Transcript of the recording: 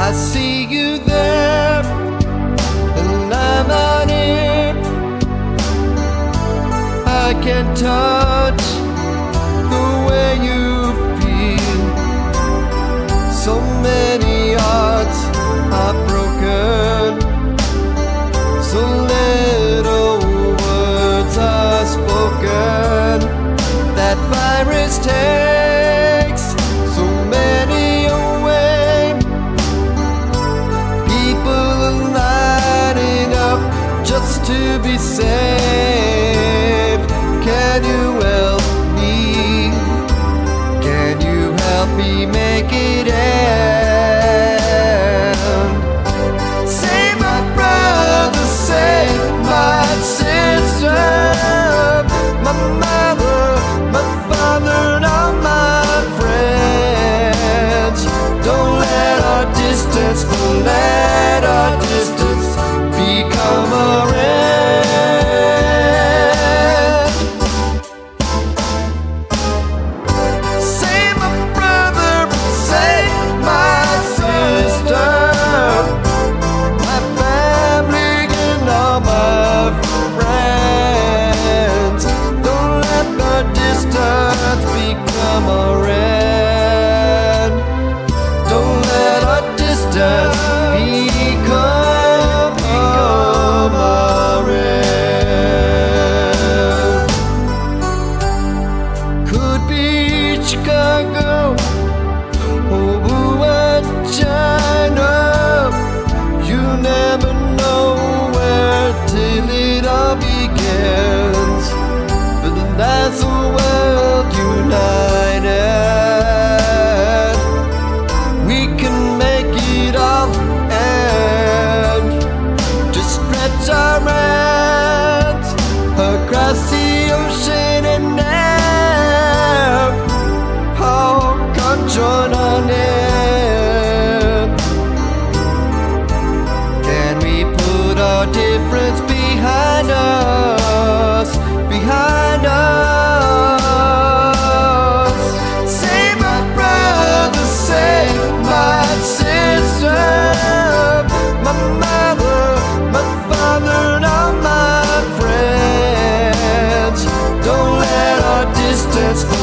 I see you there, and I'm. I can talk. takes so many away. People are lining up just to be safe. summer across the ocean and now. Oh, come on in. that's